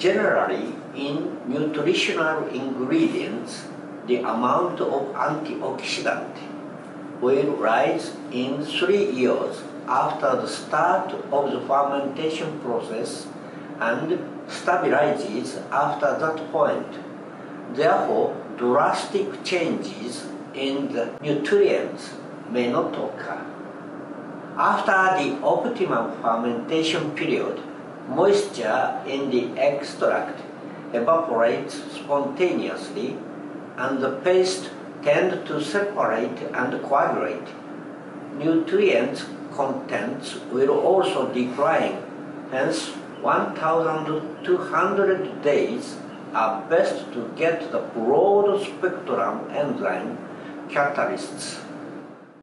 Generally, in nutritional ingredients, the amount of antioxidant will rise in three years after the start of the fermentation process and stabilizes after that point. Therefore, drastic changes in the nutrients may not occur. After the optimum fermentation period, moisture in the extract evaporates spontaneously and the paste tend to separate and coagulate. Nutrient contents will also decline, hence 1200 days are best to get the broad spectrum enzyme catalysts.